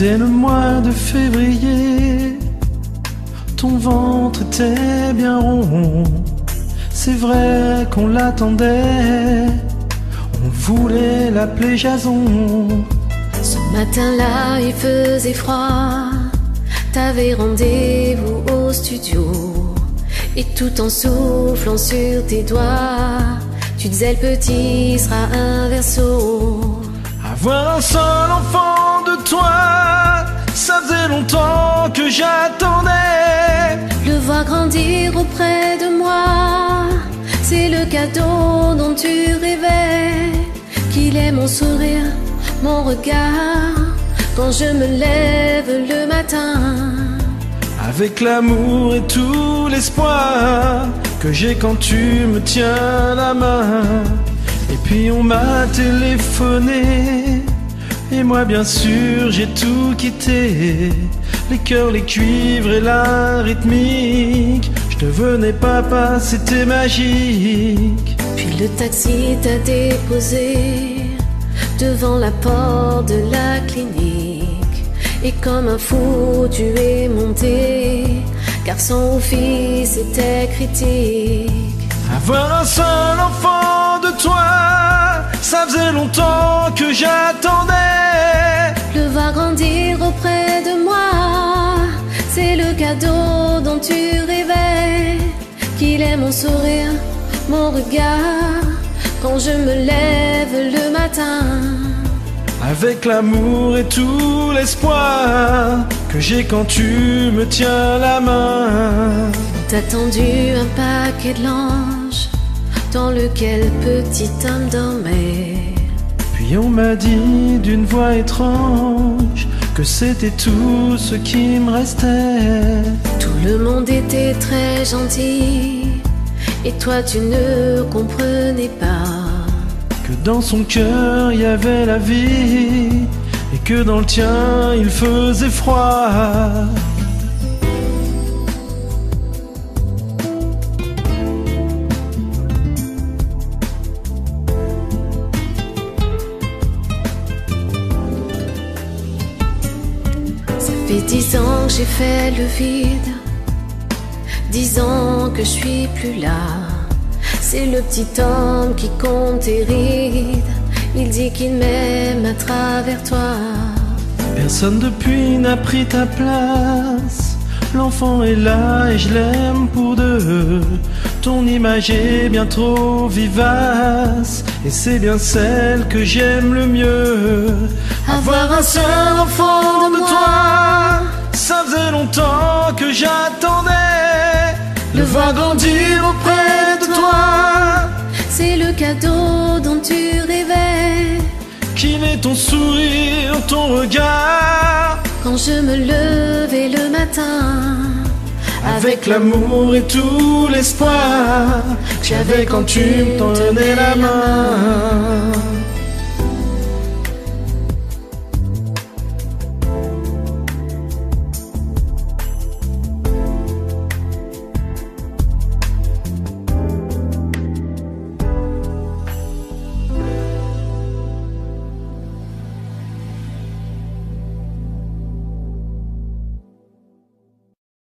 C'était le mois de février, ton ventre était bien rond. C'est vrai qu'on l'attendait, on voulait l'appeler Jason. Ce matin-là, il faisait froid, t'avais rendez-vous au studio. Et tout en soufflant sur tes doigts, tu disais le petit sera un verso. Avoir un seul enfant de toi, ça faisait longtemps que j'attendais. Le voir grandir auprès de moi, c'est le cadeau dont tu rêvais. Qu'il ait mon sourire, mon regard, quand je me lève le matin. Avec l'amour et tout l'espoir que j'ai quand tu me tiens la main. Puis on m'a téléphoné. Et moi bien sûr j'ai tout quitté. Les cœurs, les cuivres et la rythmique. Je devenais papa, c'était magique. Puis le taxi t'a déposé devant la porte de la clinique. Et comme un fou, tu es monté, car son fils était critique. Avoir un seul enfant de toi, faisait longtemps que j'attendais. Le voir grandir auprès de moi, c'est le cadeau dont tu rêvais. Qu'il ait mon sourire, mon regard, quand je me lève le matin. Avec l'amour et tout l'espoir que j'ai quand tu me tiens la main. T'as tendu un paquet de linge dans lequel petit homme dormait. Puis on m'a dit d'une voix étrange que c'était tout ce qui me restait. Tout le monde était très gentil et toi tu ne comprenais pas. Que dans son cœur il y avait la vie et que dans le tien il faisait froid. Fait dix ans que j'ai fait le vide, dix ans que je suis plus là. C'est le petit homme qui compte tes rides. Il dit qu'il m'aime à travers toi. Personne depuis n'a pris ta place. L'enfant est là et je l'aime pour deux. Ton image est bien trop vivace et c'est bien celle que j'aime le mieux. Avoir un seul enfant de toi, ça faisait longtemps que j'attendais. Le voir grandir auprès de toi, C'est le cadeau dont tu rêvais. qu'il est ton sourire, ton regard. Quand je me levais le matin. Avec l'amour et tout l'espoir que j'avais quand tu me tendais la main.